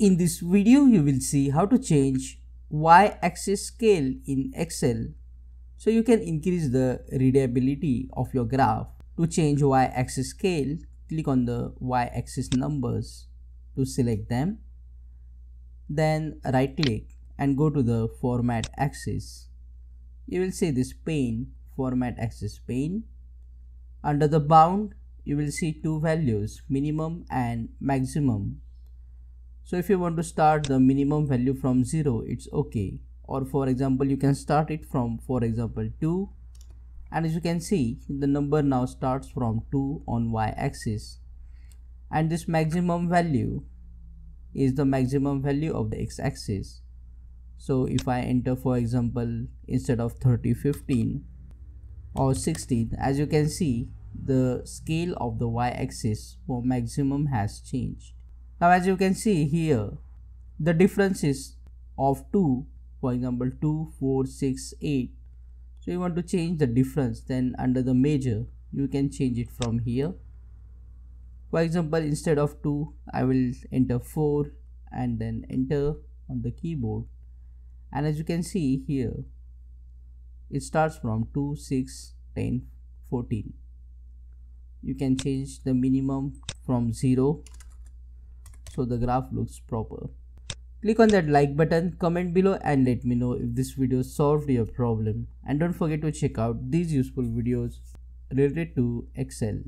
In this video, you will see how to change y-axis scale in Excel so you can increase the readability of your graph. To change y-axis scale, click on the y-axis numbers to select them. Then right click and go to the format axis. You will see this pane, format axis pane. Under the bound, you will see two values, minimum and maximum so if you want to start the minimum value from 0 it's okay. Or for example you can start it from for example 2 and as you can see the number now starts from 2 on y-axis. And this maximum value is the maximum value of the x-axis. So if I enter for example instead of 30 15 or 16 as you can see the scale of the y-axis for maximum has changed now as you can see here the difference is of 2 for example 2 4 6 8 so you want to change the difference then under the major you can change it from here. For example instead of 2 I will enter 4 and then enter on the keyboard. And as you can see here it starts from 2 6 10 14 you can change the minimum from 0 so the graph looks proper. Click on that like button, comment below and let me know if this video solved your problem. And don't forget to check out these useful videos related to Excel.